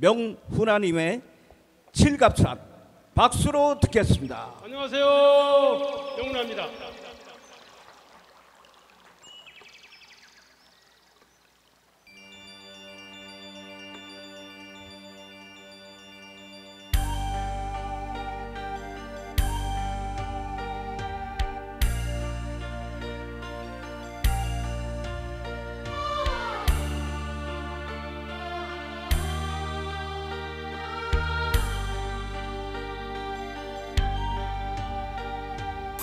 명훈아님의 칠갑산 박수로 듣겠습니다. 안녕하세요.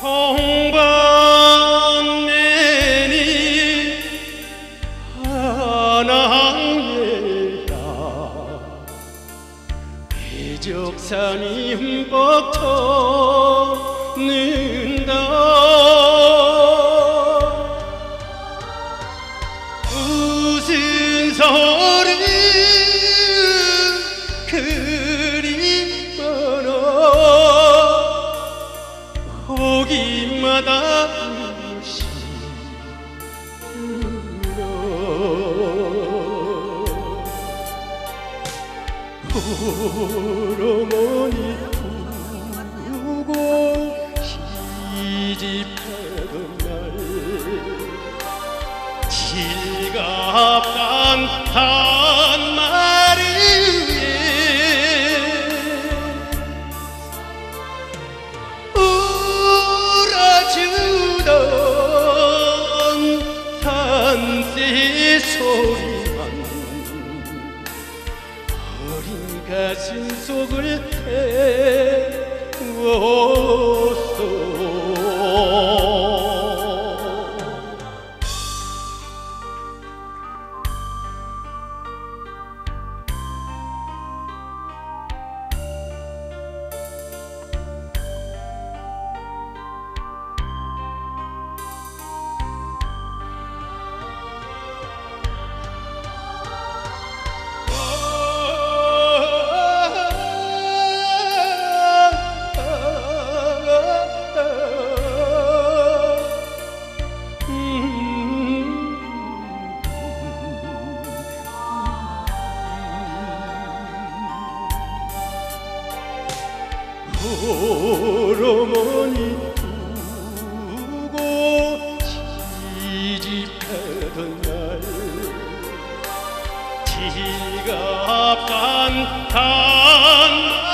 홍반면이 하나예라 해적산이 흠뻑 터는 보기마다 호르몬이 두고 시집하던 날. 지갑간 한마 어린 가슴 속을 태웠 호르몬이 두고 시집하던 날 지갑간 한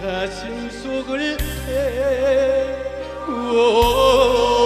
가슴 속을 태우어.